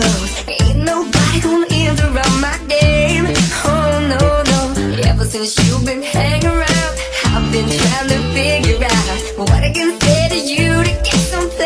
close. Ain't nobody gonna interrupt my game. Oh no, no. Ever since you've been hanging around I've been trying to figure out What I can say to you to get something.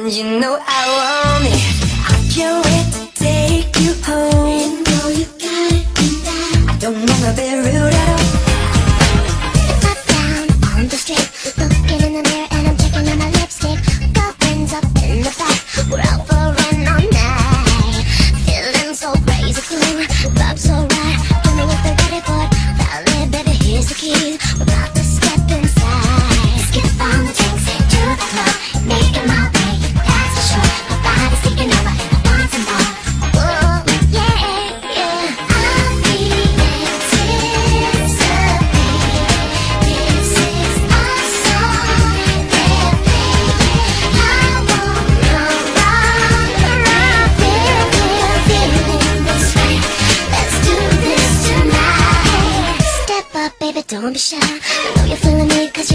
And you know I want it. Don't be shy, I know you're feeling me. cause